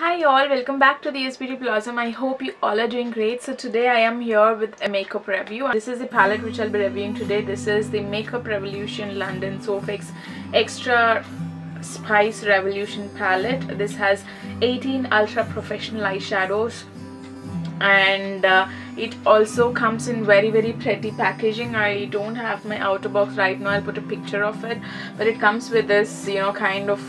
Hi y'all welcome back to the SBT Blossom. I hope you all are doing great. So today I am here with a makeup review. This is the palette which I'll be reviewing today. This is the Makeup Revolution London Soph X Extra Spice Revolution palette. This has 18 ultra professional eyeshadows and uh, it also comes in very very pretty packaging i don't have my outer box right now i'll put a picture of it but it comes with this you know kind of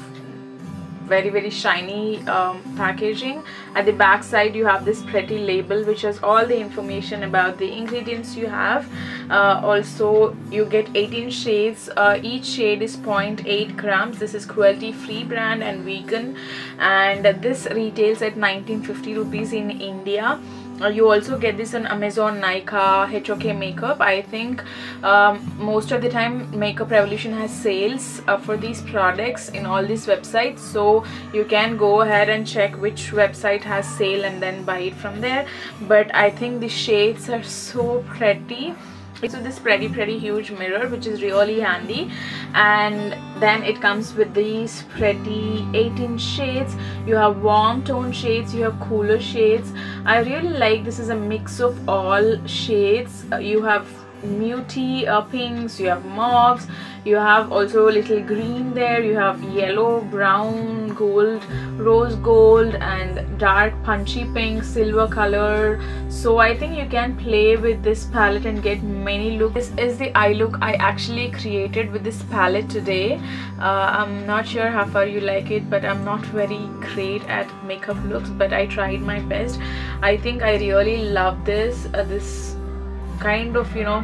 very very shiny um, packaging. At the back side you have this pretty label which has all the information about the ingredients you have. Uh, also you get 18 shades. Uh, each shade is 0.8 grams. This is cruelty free brand and vegan. And this retails at 1950 rupees in India you also get this on Amazon, Nykaa, HOK Makeup. I think um, most of the time Makeup Revolution has sales uh, for these products in all these websites. So you can go ahead and check which website has sale and then buy it from there. But I think the shades are so pretty so this pretty pretty huge mirror which is really handy. And then it comes with these pretty 18 shades. You have warm tone shades you have cooler shades. I really like this is a mix of all shades. Uh, you have muty uh, pinks you have mauves you have also a little green there you have yellow brown gold rose gold and dark punchy pink silver color. So i think you can play with this palette and get many looks. This is the eye look i actually created with this palette today. Uh, i'm not sure how far you like it but i'm not very great at makeup looks but i tried my best. I think i really love this uh, this kind of you know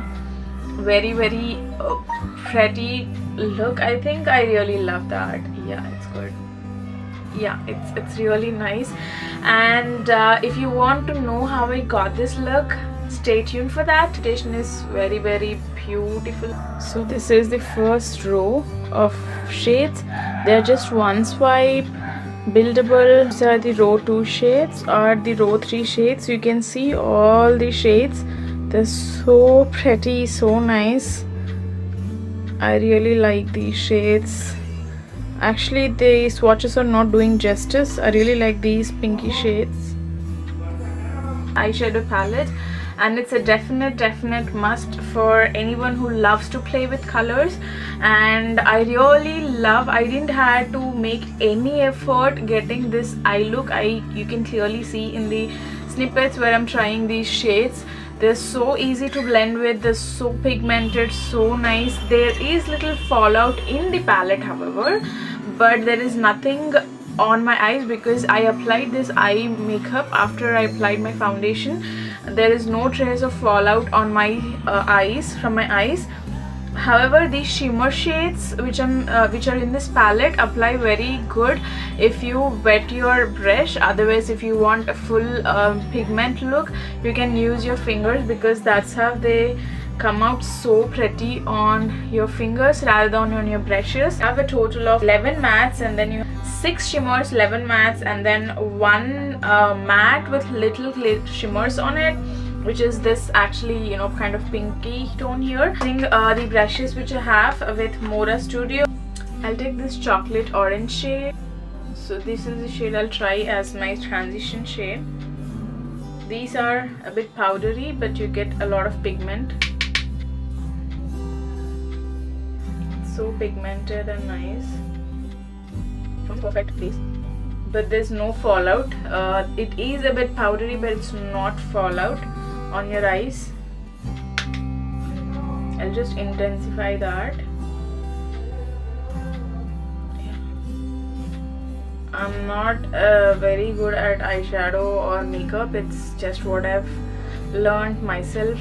very very uh, pretty look. I think i really love that yeah it's good. Yeah it's it's really nice. And uh, if you want to know how i got this look stay tuned for that. Foundation is very very beautiful. So this is the first row of shades. They're just one swipe. Buildable. These are the row 2 shades or the row 3 shades. You can see all the shades they're so pretty so nice. I really like these shades. Actually the swatches are not doing justice. I really like these pinky shades. Eyeshadow palette. And it's a definite definite must for anyone who loves to play with colors. And I really love I didn't have to make any effort getting this eye look. I you can clearly see in the snippets where I'm trying these shades they're so easy to blend with they're so pigmented so nice. There is little fallout in the palette however but there is nothing on my eyes because I applied this eye makeup after I applied my foundation. There is no trace of fallout on my uh, eyes from my eyes however these shimmer shades which I'm uh, which are in this palette apply very good if you wet your brush otherwise if you want a full um, pigment look you can use your fingers because that's how they come out so pretty on your fingers rather than on your brushes. I have a total of 11 mattes and then you have 6 shimmers, 11 mattes and then one uh, matte with little shimmers on it which is this actually you know kind of pinky tone here. Using uh, the brushes which I have with Mora Studio. I'll take this chocolate orange shade. So this is the shade I'll try as my transition shade. These are a bit powdery but you get a lot of pigment. So pigmented and nice. Perfect please but there's no fallout. Uh, it is a bit powdery but it's not fallout on your eyes I'll just intensify that I'm not uh, very good at eyeshadow or makeup. It's just what I've learned myself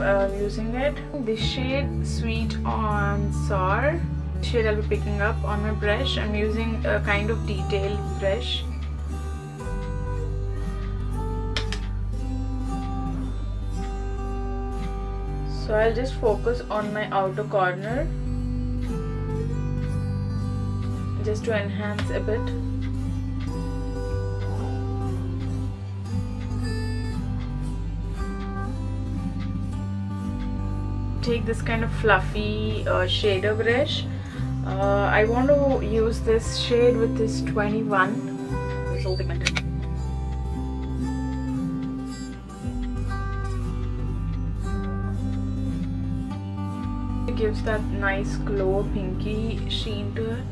uh, using it. This shade sweet on sour shade I'll be picking up on my brush. I'm using a kind of detailed brush so I'll just focus on my outer corner. Just to enhance a bit. Take this kind of fluffy uh, shader brush. Uh, I want to use this shade with this 21 so so pigmented. Gives that nice glow pinky sheen to it.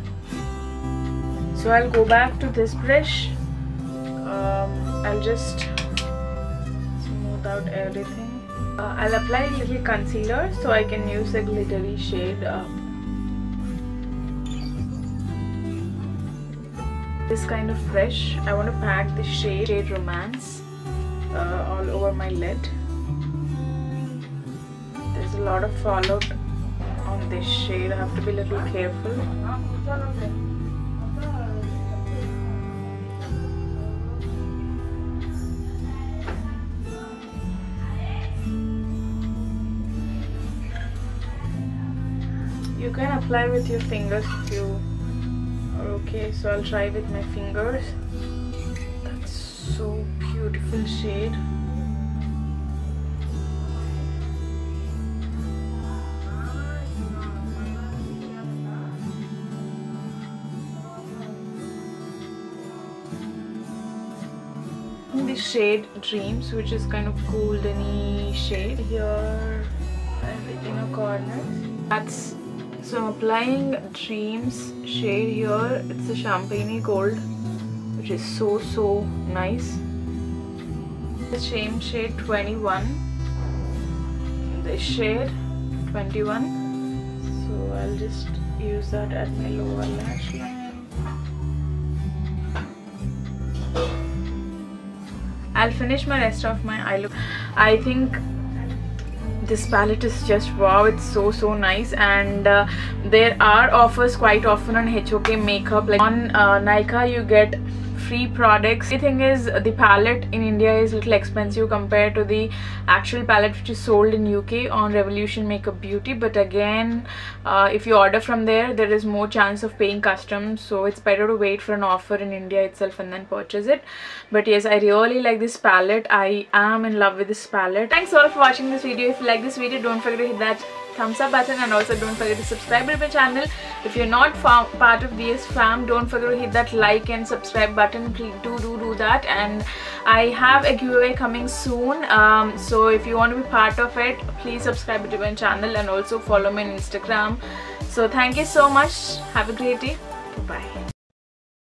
So I'll go back to this brush. Um, I'll just smooth out everything. Uh, I'll apply a little concealer so I can use a glittery shade. Uh, this kind of brush, I want to pack the shade, shade Romance uh, all over my lid. There's a lot of fallout on this shade. I have to be a little careful. You can apply with your fingers if you are okay. So I'll try with my fingers. That's so beautiful shade. The shade Dreams which is kind of goldeny shade here the inner corners. That's so I'm applying Dreams shade here. It's a champagne gold which is so so nice. The same shade 21. The shade 21. So I'll just use that at my lower lash line. I'll finish my rest of my eye look. I think this palette is just wow it's so so nice and uh, there are offers quite often on HOK makeup like on uh, Nykaa you get free products. The thing is the palette in India is a little expensive compared to the actual palette which is sold in UK on Revolution Makeup Beauty. But again uh, if you order from there there is more chance of paying customs. So it's better to wait for an offer in India itself and then purchase it. But yes I really like this palette. I am in love with this palette. Thanks all for watching this video. If you like this video don't forget to hit that thumbs up button and also don't forget to subscribe to my channel. If you're not part of DS fam don't forget to hit that like and subscribe button please do do do that. And I have a giveaway coming soon. Um, so if you want to be part of it please subscribe to my channel and also follow me on Instagram. So thank you so much. Have a great day. Bye